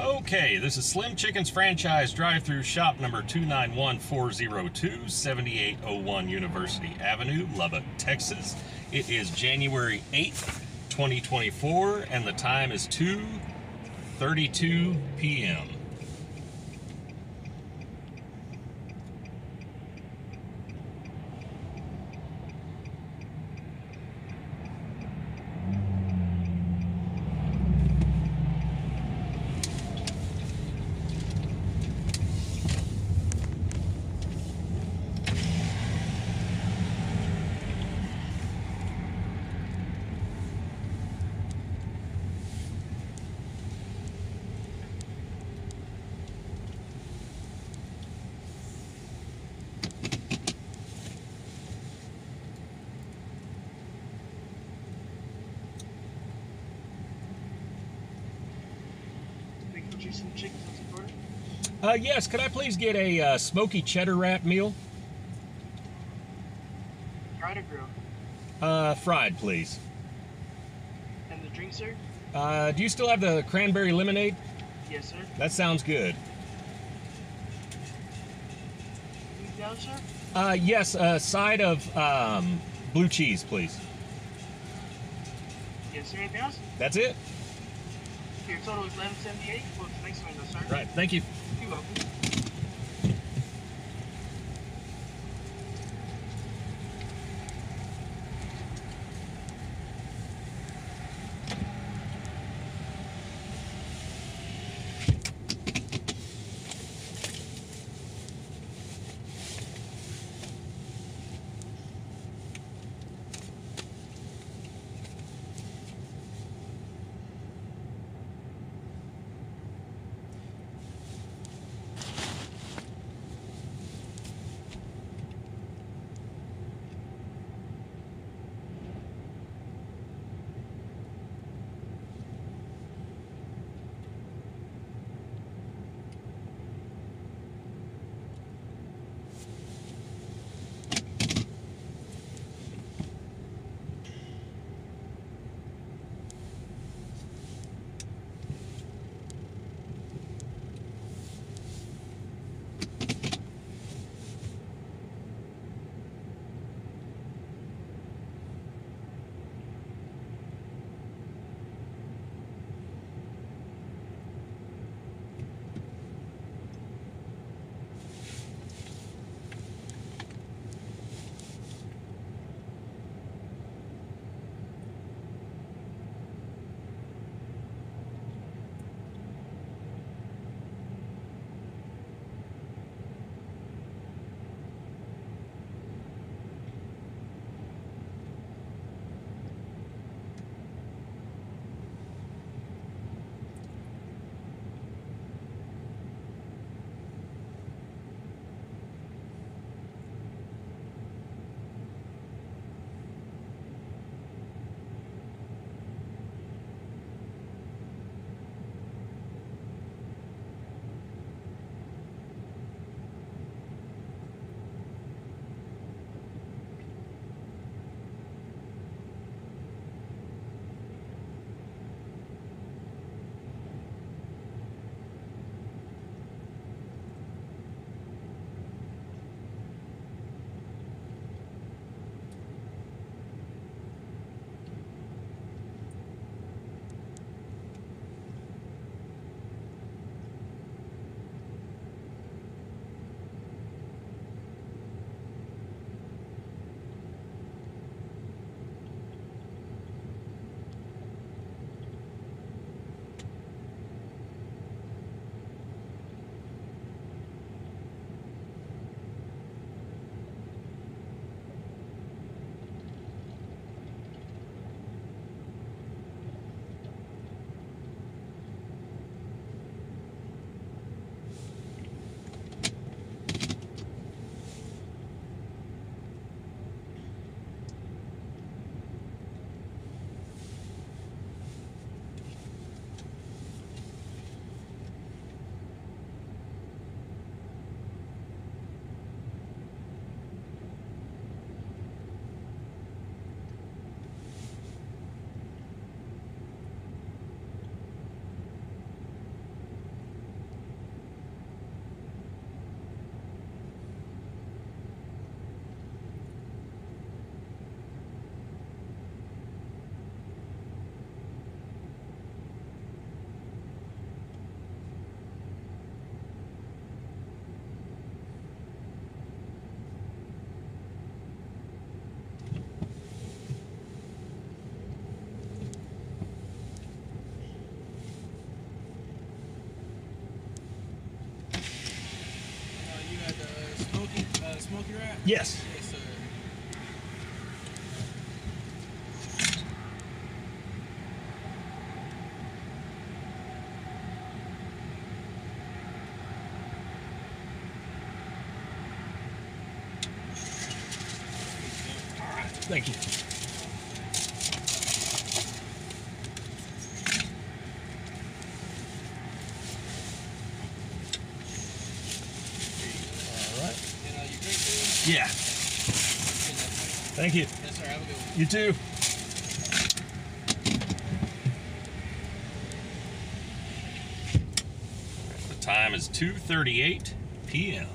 Okay, this is Slim Chickens franchise drive-through shop number 291402, 7801 University Avenue, Lubbock, Texas. It is January 8th, 2024, and the time is 2:32 p.m. Big juicy chicken for it. Uh, yes, could I please get a uh, smoky cheddar wrap meal? Fried or grilled? Uh, fried, please. And the drink, sir? Uh, do you still have the cranberry lemonade? Yes, sir. That sounds good. Anything else, sir? Uh, yes, a side of um, blue cheese, please. Yes, sir. Anything else? That's it? Your total is eleven seventy eight. Well, the next one, though, sir. Right, thank you. You're welcome. Yes. Thank you. All right. And uh, you drink food? Yeah. Thank you. Yes, sir. Have a good one. You too. The time is 2:38 p.m.